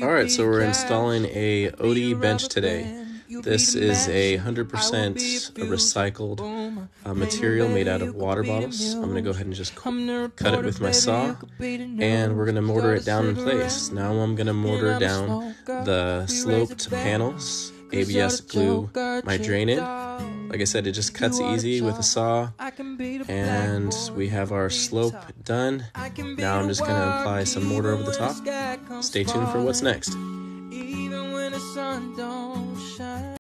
Alright, so we're installing a QD bench today. This is a 100% recycled uh, material made out of water bottles. I'm going to go ahead and just cut it with my saw and we're going to mortar it down in place. Now I'm going to mortar down the sloped panels, ABS glue my drain in. Like I said, it just cuts easy with a saw. And we have our slope done. Now I'm just going to apply some mortar over the top. Stay tuned for what's next.